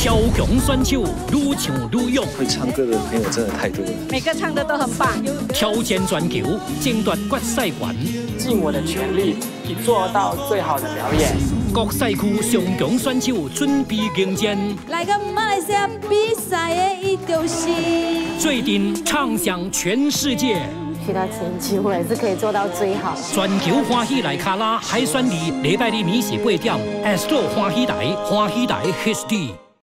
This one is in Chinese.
超强选手，愈唱愈勇。会唱歌的朋友真的太多了，每个唱的都很棒。挑战全球，争夺决赛权，尽我的全力，以做到最好的表演。各赛区上强选手准备迎战。来个马来西亚比赛的一条心最顶唱响全世界。去到前期，我也是可以做到最好。全球欢喜来卡拉海选二，礼拜二暝是八点，Astro 欢喜台，欢喜台 HD。